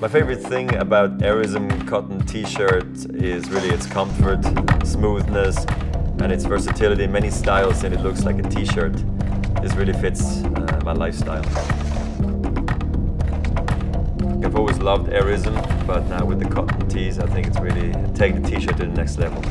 My favorite thing about AIRism cotton t-shirt is really its comfort, smoothness, and its versatility in many styles and it looks like a t-shirt. This really fits uh, my lifestyle. I've always loved AIRism, but now with the cotton tees, I think it's really taking the t-shirt to the next level.